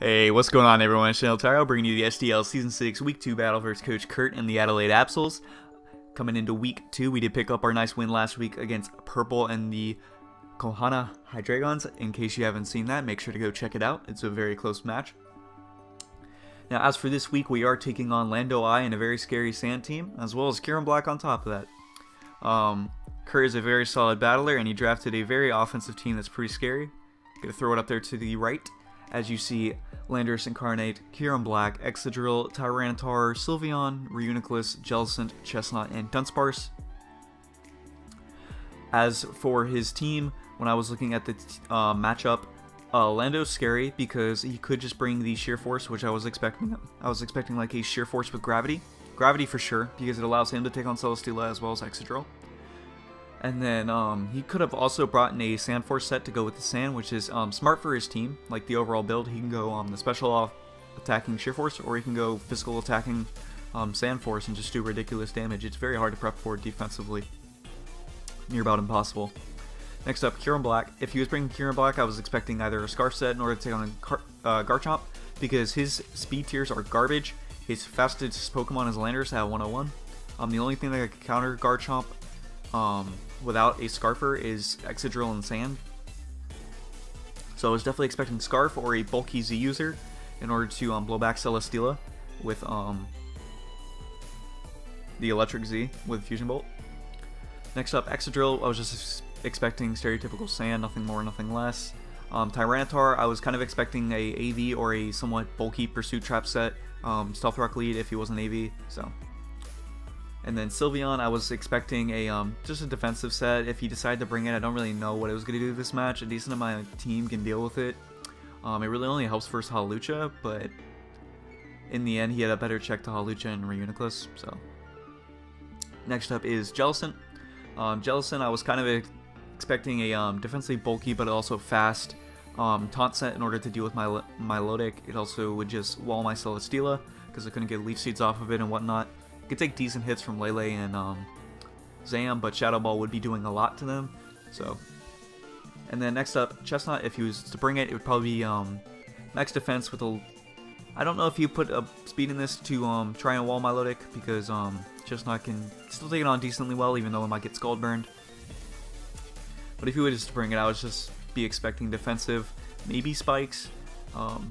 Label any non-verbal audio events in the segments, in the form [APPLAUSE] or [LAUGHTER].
Hey, what's going on everyone? It's GeneralTarheel bringing you the SDL Season 6 Week 2 battle versus Coach Curt and the Adelaide Absols. Coming into Week 2, we did pick up our nice win last week against Purple and the Kohana Hydreigons. In case you haven't seen that, make sure to go check it out. It's a very close match. Now, as for this week, we are taking on Lando-I and a very scary Sand team, as well as Kyurem Black on top of that. Um, Curt is a very solid battler, and he drafted a very offensive team that's pretty scary. Gonna throw it up there to the right as you see Landorus Incarnate, Kyurem Black, Excadrill, Tyranitar, Sylveon, Reuniclus, Jellicent, Chesnaught, and Dunsparce. As for his team, when I was looking at the uh, matchup, uh, Lando's scary because he could just bring the Sheer Force, which I was expecting. I was expecting like a Sheer Force with Gravity. Gravity for sure, because it allows him to take on Celesteela as well as Excadrill. And then um, he could have also brought in a Sand Force set to go with the Sand, which is um, smart for his team. Like the overall build, he can go um, the special off attacking Sheer Force, or he can go physical attacking um, Sand Force and just do ridiculous damage. It's very hard to prep for defensively. Near about impossible. Next up, Kyurem Black. If he was bringing Kyurem Black, I was expecting either a Scarf set in order to take on a uh, Garchomp, because his speed tiers are garbage. His fastest Pokemon is Landorus at 101. Um, the only thing that I could counter Garchomp um, without a Scarfer is Excadrill and Sand. So I was definitely expecting Scarf or a bulky Z user in order to um, blow back Celesteela with um, the Electric Z with Fusion Bolt. Next up, Excadrill, I was just expecting stereotypical Sand, nothing more, nothing less. Um, Tyranitar, I was kind of expecting a AV or a somewhat bulky Pursuit Trap set. Um, Stealth Rock lead if he was an AV, so and then Sylveon, I was expecting a um, just a defensive set. If he decided to bring it, I don't really know what it was going to do this match. A decent amount of my team can deal with it. Um, it really only helps versus Hawlucha, but in the end, he had a better check to Hawlucha and Reuniclus. So next up is Jellicent. Um, Jellicent, I was kind of expecting a um, defensively bulky but also fast um, taunt set in order to deal with my Milotic. It also would just wall my Celesteela because I couldn't get Leech Seeds off of it and whatnot could take decent hits from Lele and um, Zam, but Shadow Ball would be doing a lot to them. So, and then next up, Chesnaught. If he was to bring it, it would probably be um, max defense with a. I don't know if you put a speed in this to um, try and wall Milotic because um, Chesnaught can still take it on decently well, even though it might get Scald burned. But if you were just to bring it, I would just be expecting defensive, maybe spikes. Um,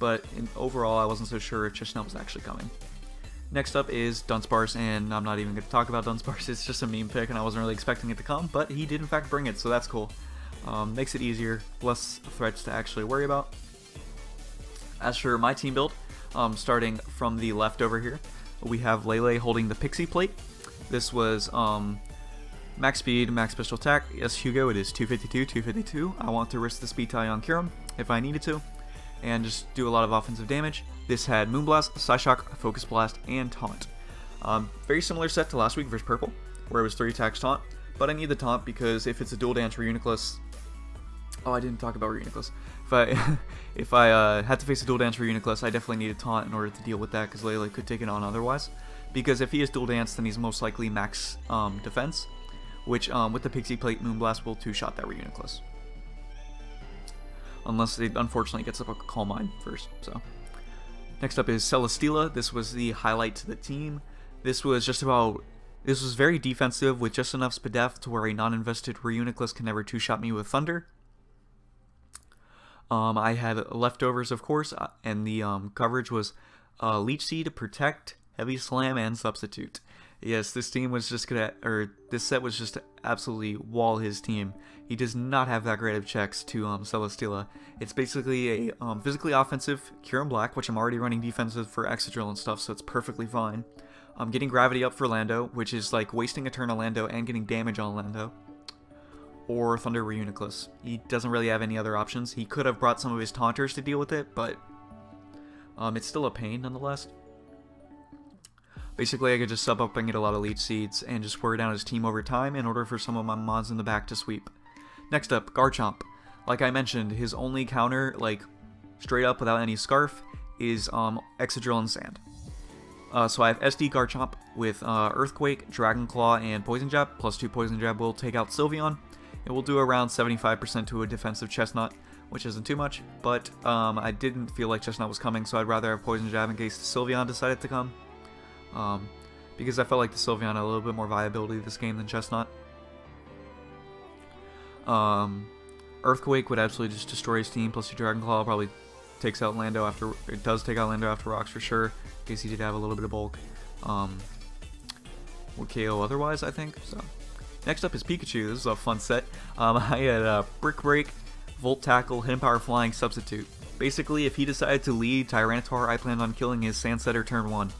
but in, overall, I wasn't so sure if Chesnaught was actually coming. Next up is Dunsparce, and I'm not even going to talk about Dunsparce, [LAUGHS] it's just a meme pick, and I wasn't really expecting it to come, but he did in fact bring it, so that's cool. Um, makes it easier, less threats to actually worry about. As for my team build, um, starting from the left over here, we have Lele holding the Pixie Plate. This was um, max speed, max special attack. Yes, Hugo, it is 252, 252. I want to risk the speed tie on Kyurem if I needed to, and just do a lot of offensive damage. This had Moonblast, Psyshock, Focus Blast, and Taunt. Um, very similar set to last week versus Purple, where it was 3 attacks Taunt, but I need the Taunt because if it's a dual dance Reuniclus... Oh, I didn't talk about Reuniclus. If I [LAUGHS] if I uh, had to face a dual dance Reuniclus, I definitely need a Taunt in order to deal with that because Lele could take it on otherwise. Because if he is dual dance, then he's most likely max um, defense, which um, with the Pixie Plate, Moonblast will two-shot that Reuniclus. Unless it unfortunately gets up a Calm Mind first, so... Next up is Celesteela. This was the highlight to the team. This was just about... This was very defensive with just enough Spadef to where a non-invested Reuniclus can never two-shot me with Thunder. Um, I had leftovers, of course, uh, and the um, coverage was uh, Leech Seed, Protect, Heavy Slam, and Substitute. Yes, this team was just gonna, or this set was just absolutely wall his team. He does not have that great of checks to um, Celesteela. It's basically a um, physically offensive Kyurem Black, which I'm already running defensive for Excadrill and stuff, so it's perfectly fine. I'm getting Gravity up for Lando, which is like wasting a turn on Lando and getting damage on Lando. Or Thunder Reuniclus. He doesn't really have any other options. He could have brought some of his Taunters to deal with it, but um, it's still a pain nonetheless. Basically, I could just sub up and get a lot of leech seeds and just wear down his team over time in order for some of my mods in the back to sweep. Next up, Garchomp. Like I mentioned, his only counter, like straight up without any scarf, is um, and Sand. Uh, so I have SD Garchomp with uh, Earthquake, Dragon Claw, and Poison Jab. Plus 2 Poison Jab will take out Sylveon. It will do around 75% to a defensive Chesnaught, which isn't too much, but um, I didn't feel like Chesnaught was coming, so I'd rather have Poison Jab in case Sylveon decided to come. Um, because I felt like the Sylveon had a little bit more viability this game than Chesnaught. Um, Earthquake would absolutely just destroy his team, plus your Dragon Claw probably takes out Lando after, it does take out Lando after rocks for sure, in case he did have a little bit of bulk. Um, would KO otherwise, I think, so. Next up is Pikachu, this is a fun set. Um, [LAUGHS] I had uh, Brick Break, Volt Tackle, Hidden Power Flying, Substitute. Basically, if he decided to lead Tyranitar, I planned on killing his Sand Setter turn 1.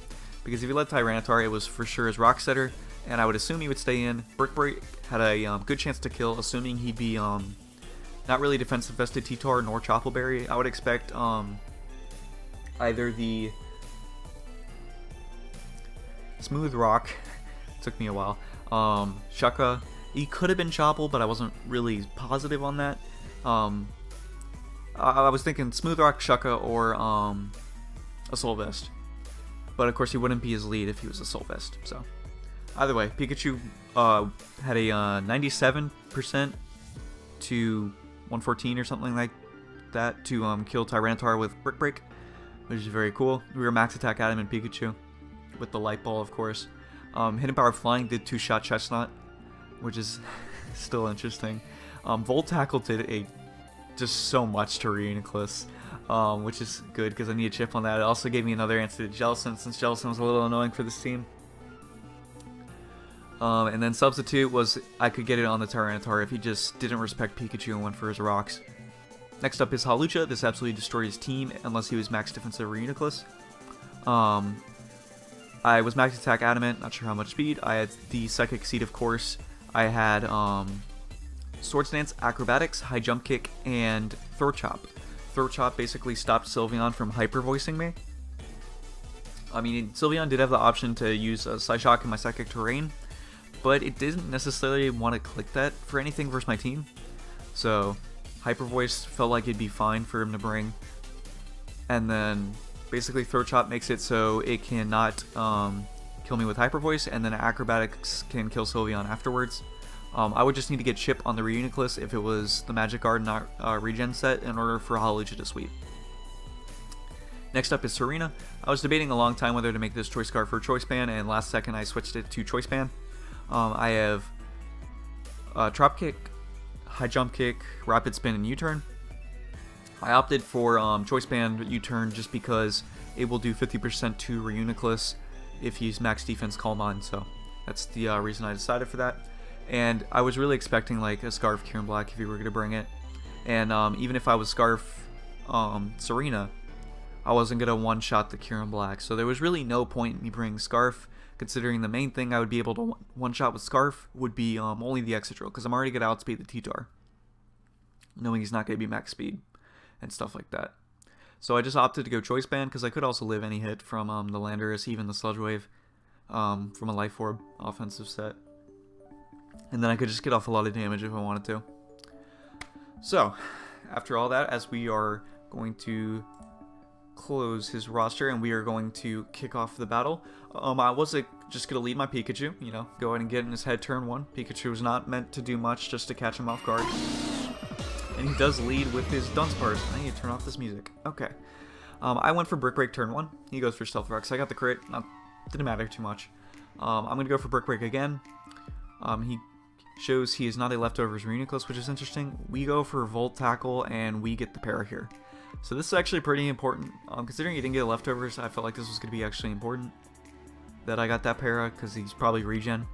Because if he led Tyranitar, it was for sure his Rock Setter, and I would assume he would stay in. Brick Break had a um, good chance to kill, assuming he'd be um, not really defensive vested T-Tar nor Chople Berry. I would expect um, either the Smooth Rock, [LAUGHS] took me a while, um, Shuca, he could have been Chople, but I wasn't really positive on that. Um, I, I was thinking Smooth Rock, Shuca, or um, Assault Vest. But of course he wouldn't be his lead if he was Assault Vest, so... Either way, Pikachu uh, had a 97% uh, to 114 or something like that to um, kill Tyranitar with Brick Break, which is very cool. We were max attack Adamant Pikachu with the Light Ball, of course. Um, Hidden Power Flying did two-shot Chesnaught, which is [LAUGHS] still interesting. Um, Volt Tackle did a just so much to Reuniclus, um, which is good because I need a chip on that. It also gave me another answer to Jellicent since Jellicent was a little annoying for this team. Um, and then Substitute was I could get it on the Tyranitar if he just didn't respect Pikachu and went for his rocks. Next up is Hawlucha. This absolutely destroyed his team unless he was max defensive Reuniclus. Um, I was max attack adamant, not sure how much speed. I had the Psychic Seed, of course. I had um, Swords Dance, Acrobatics, High Jump Kick, and Throat Chop. Throat Chop basically stopped Sylveon from hyper voicing me. I mean, Sylveon did have the option to use a Psyshock in my Psychic Terrain, but it didn't necessarily want to click that for anything versus my team. So Hyper Voice felt like it'd be fine for him to bring. And then basically Throat Chop makes it so it cannot um, kill me with Hyper Voice, and then Acrobatics can kill Sylveon afterwards. Um, I would just need to get Chip on the Reuniclus if it was the Magic Guard not uh, regen set in order for Hawlucha to sweep. Next up is Serena. I was debating a long time whether to make this Choice Scarf for Choice Band, and last second I switched it to Choice Band. Um, I have uh, Drop Kick, High Jump Kick, Rapid Spin, and U-Turn. I opted for um, Choice Band U-Turn just because it will do 50% to Reuniclus if he's max defense Calm Mind, so that's the uh, reason I decided for that. And I was really expecting like a Scarf Kyurem Black if you were going to bring it. And um, even if I was Scarf um, Serena, I wasn't going to one-shot the Kyurem Black. So there was really no point in me bringing Scarf considering the main thing I would be able to one-shot with Scarf would be um, only the Excadrill, because I'm already going to outspeed the T-Tar, knowing he's not going to be max speed and stuff like that. So I just opted to go Choice Band, because I could also live any hit from um, the Landorus, even the Sludge Wave, um, from a Life Orb offensive set. And then I could just get off a lot of damage if I wanted to. So, after all that, as we are going to close his roster and we are going to kick off the battle. Um, I was just going to lead my Pikachu, you know, go ahead and get in his head turn one. Pikachu was not meant to do much just to catch him off guard. And he does lead with his Dunsparce. I need to turn off this music. Okay. Um, I went for Brick Break turn one. He goes for Stealth Rock. So I got the crit. Not, didn't matter too much. Um, I'm going to go for Brick Break again. Um, he shows he is not a leftovers Reuniclus, which is interesting. We go for Volt Tackle, and we get the para here. So this is actually pretty important. Um, considering he didn't get leftovers, I felt like this was going to be actually important. That I got that para, because he's probably regen.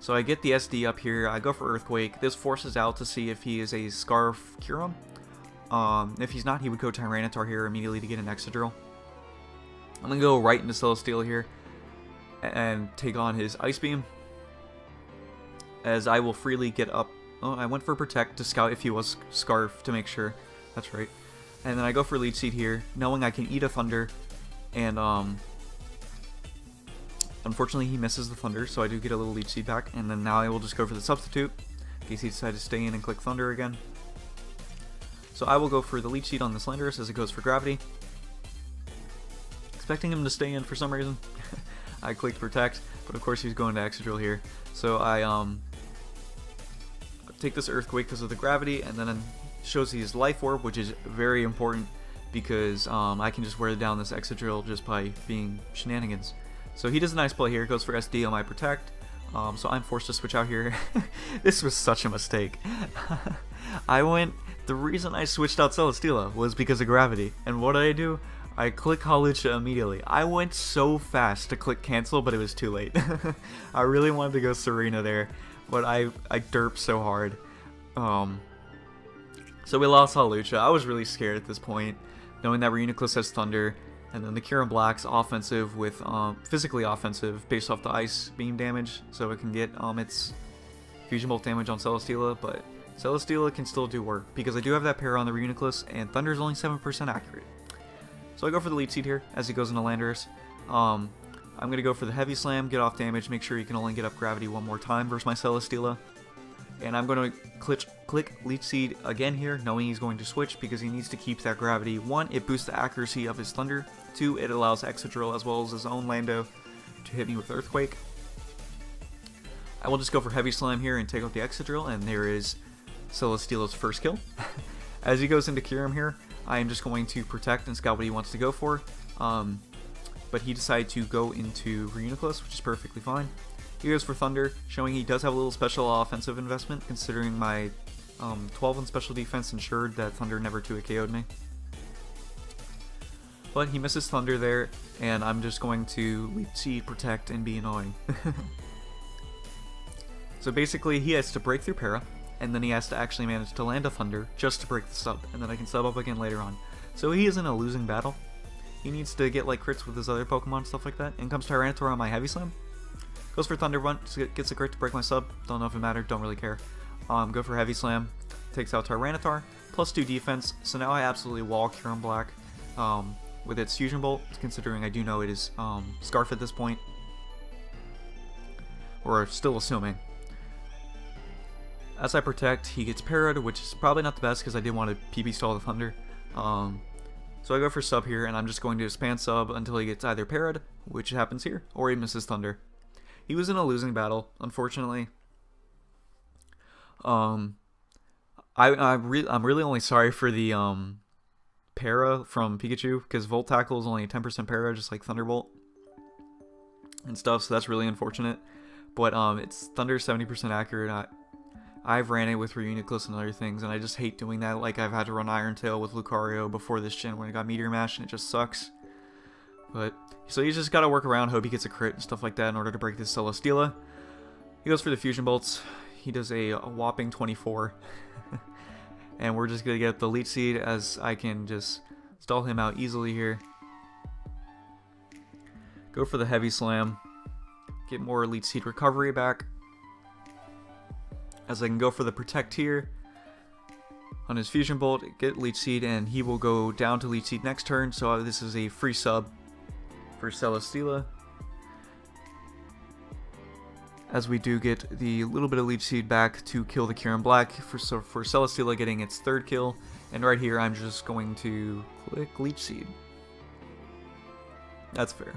So I get the SD up here, I go for Earthquake. This forces out to see if he is a Scarf Kyurem. Um, if he's not, he would go Tyranitar here immediately to get an Excadrill. I'm going to go right into Celesteela here and take on his Ice Beam. As I will freely get up. Oh, I went for Protect to scout if he was Scarf to make sure. That's right. And then I go for Leech Seed here, knowing I can eat a Thunder, and um, unfortunately he misses the Thunder, so I do get a little Leech Seed back, and then now I will just go for the Substitute, in case he decides to stay in and click Thunder again. So I will go for the Leech Seed on this Landorus as it goes for Gravity. Expecting him to stay in for some reason. [LAUGHS] I clicked Protect, but of course he's going to Excadrill here. So I um take this Earthquake because of the gravity, and then shows his Life Orb, which is very important because um, I can just wear down this Excadrill just by being shenanigans. So he does a nice play here, goes for SD on my Protect, um, so I'm forced to switch out here. [LAUGHS] this was such a mistake. [LAUGHS] I went, the reason I switched out Celesteela was because of Gravity, and what did I do? I click Hawlucha immediately. I went so fast to click cancel, but it was too late. [LAUGHS] I really wanted to go Serena there, but I, I derped so hard. Um, so we lost Hawlucha. I was really scared at this point, knowing that Reuniclus has Thunder, and then the Kyurem Black's offensive with um, physically offensive based off the Ice Beam damage, so it can get um, its Fusion Bolt damage on Celesteela, but Celesteela can still do work, because I do have that para on the Reuniclus, and Thunder is only 7% accurate. So I go for the leech seed here as he goes into Landorus. Um, I'm going to go for the Heavy Slam, get off damage, make sure you can only get up Gravity one more time versus my Celesteela. And I'm going to click, click Leech Seed again here, knowing he's going to switch because he needs to keep that Gravity. One, it boosts the accuracy of his Thunder. Two, it allows Excadrill as well as his own Lando to hit me with Earthquake. I will just go for Heavy Slam here and take out the Excadrill, and there is Celesteela's first kill. [LAUGHS] as he goes into Kyurem here, I am just going to protect and scout what he wants to go for. Um, but he decided to go into Reuniclus, which is perfectly fine. He goes for Thunder, showing he does have a little special offensive investment, considering my um, 12 in special defense ensured that Thunder never 2 KO'd me. But he misses Thunder there, and I'm just going to Leech Seed, Protect, and be annoying. [LAUGHS] so basically, he has to break through Para, and then he has to actually manage to land a Thunder just to break the sub, and then I can sub up again later on. So he is in a losing battle. He needs to get like crits with his other Pokemon, stuff like that. In comes Tyranitar on my Heavy Slam. Goes for Thunder Runt, gets a crit to break my sub. Don't know if it mattered, don't really care. Um, go for Heavy Slam, takes out Tyranitar, plus 2 defense. So now I absolutely wall Kyurem Black um, with its Fusion Bolt, considering I do know it is um, Scarf at this point. Or still assuming. As I protect, he gets parried, which is probably not the best because I did want to PP stall the Thunder. Um, so I go for sub here, and I'm just going to expand sub until he gets either parried, which happens here, or he misses Thunder. He was in a losing battle, unfortunately. Um, I, I re I'm really only sorry for the um, para from Pikachu, because Volt Tackle is only a 10% para, just like Thunderbolt and stuff, so that's really unfortunate. But um, it's Thunder 70% accurate. I, I've ran it with Reuniclus and other things, and I just hate doing that. Like, I've had to run Iron Tail with Lucario before this gen when it got Meteor Mash, and it just sucks. But, so he's just got to work around, hope he gets a crit and stuff like that in order to break this Celesteela. He goes for the Fusion Bolts. He does a, a whopping 24. [LAUGHS] and we're just to get the Leech Seed as I can just stall him out easily here. Go for the Heavy Slam. Get more Leech Seed recovery back as I can go for the Protect here on his Fusion Bolt, get Leech Seed, and he will go down to Leech Seed next turn, so uh, this is a free sub for Celesteela. As we do get the little bit of Leech Seed back to kill the Kyurem Black, for, so for Celesteela getting its third kill, and right here I'm just going to click Leech Seed. That's fair.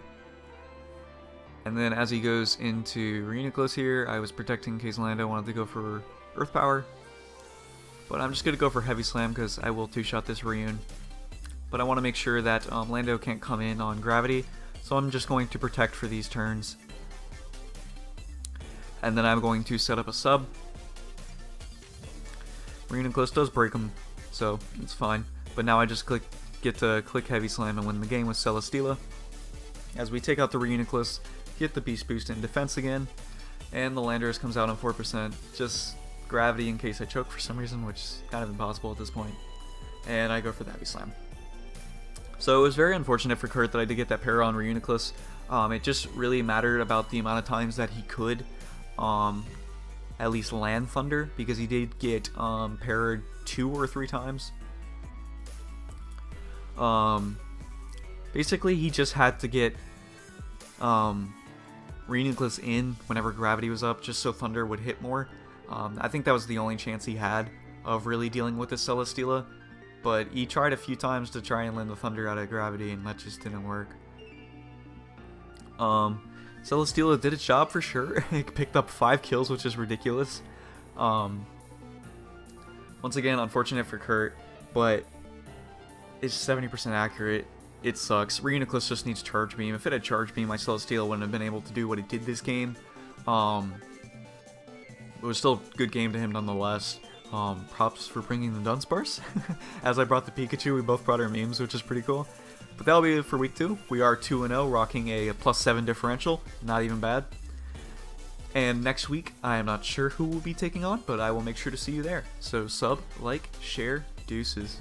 And then as he goes into Reuniclus here, I was protecting in case Lando wanted to go for Earth Power. But I'm just going to go for Heavy Slam because I will two-shot this Reun. But I want to make sure that um, Lando can't come in on Gravity, so I'm just going to protect for these turns. And then I'm going to set up a sub. Reuniclus does break them, so it's fine. But now I just click, get to click Heavy Slam and win the game with Celesteela. As we take out the Reuniclus, get the Beast Boost in defense again, and the Landorus comes out on 4%, just gravity in case I choke for some reason, which is kind of impossible at this point. And I go for the Heavy Slam. So it was very unfortunate for Curt that I did get that para on Reuniclus. Um, it just really mattered about the amount of times that he could um, at least land Thunder, because he did get um, parried two or three times. Um, basically, he just had to get um, Reuniclus in whenever gravity was up, just so Thunder would hit more. Um, I think that was the only chance he had of really dealing with the Celesteela, but he tried a few times to try and land the Thunder out of gravity, and that just didn't work. Um, Celesteela did its job for sure. [LAUGHS] it picked up five kills, which is ridiculous. Um, Once again, unfortunate for Curt, but it's 70% accurate. It sucks. Reuniclus just needs Charge Beam. If it had Charge Beam, my Celesteela wouldn't have been able to do what it did this game. Um, it was still a good game to him nonetheless. Um, props for bringing the Dunsparce. [LAUGHS] As I brought the Pikachu, we both brought our memes, which is pretty cool. But that'll be it for week two. We are 2 0, rocking a plus 7 differential. Not even bad. And next week, I am not sure who will be taking on, but I will make sure to see you there. So sub, like, share, deuces.